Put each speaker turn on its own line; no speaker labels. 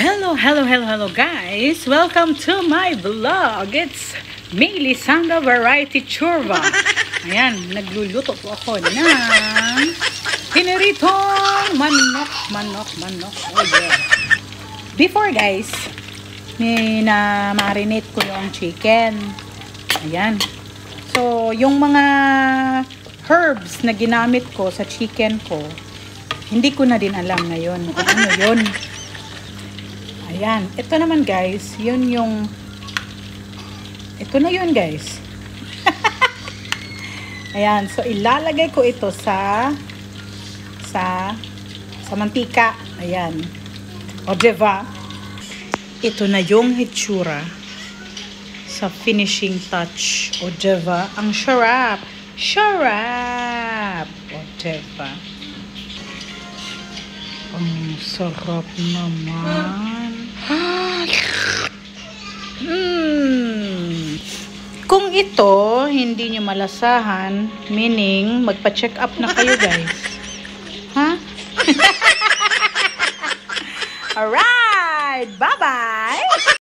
Hello, hello, hello, hello guys! Welcome to my vlog! It's me, Lisandra Variety Churva. Ayan, nagluluto po ako ng piniritong manok, manok, manok. Oh. Before guys, ni na marinate ko yung chicken. Ayan. So, yung mga herbs na ginamit ko sa chicken ko, hindi ko na din alam ngayon kung ano yun. Ayan. Ito naman guys, yun yung ito na yun guys. Ayan. So, ilalagay ko ito sa sa sa mantika. Ayan. O, diba? Ito na yung hitsura sa finishing touch. O, diba? Ang sharap. Sharap. O, diba? Ang sarap naman. Mm. Kung ito, hindi nyo malasahan, meaning, magpa-check up na kayo guys. Ha? Alright! Bye-bye!